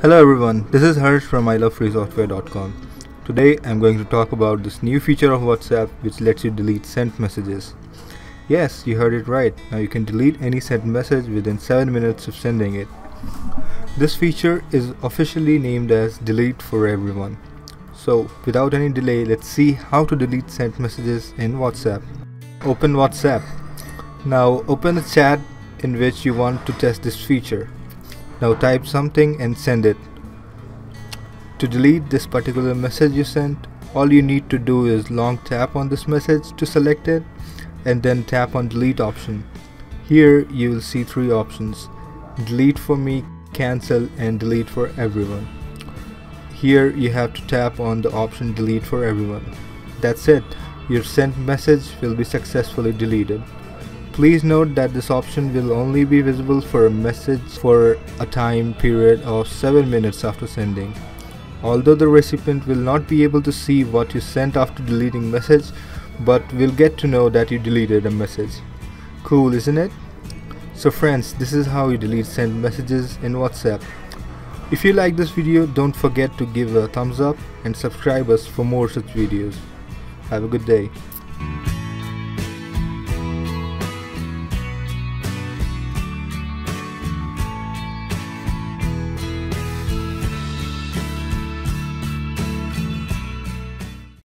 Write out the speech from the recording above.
Hello everyone, this is Harsh from ilovefreesoftware.com. Today I'm going to talk about this new feature of WhatsApp which lets you delete sent messages. Yes, you heard it right. Now you can delete any sent message within 7 minutes of sending it. This feature is officially named as Delete for Everyone. So without any delay, let's see how to delete sent messages in WhatsApp. Open WhatsApp. Now open a chat in which you want to test this feature. Now type something and send it. To delete this particular message you sent, all you need to do is long tap on this message to select it and then tap on delete option. Here you will see three options. Delete for me, cancel and delete for everyone. Here you have to tap on the option delete for everyone. That's it. Your sent message will be successfully deleted. Please note that this option will only be visible for a message for a time period of 7 minutes after sending. Although the recipient will not be able to see what you sent after deleting message, but will get to know that you deleted a message. Cool, isn't it? So friends, this is how you delete sent messages in WhatsApp. If you like this video, don't forget to give a thumbs up and subscribe us for more such videos. Have a good day.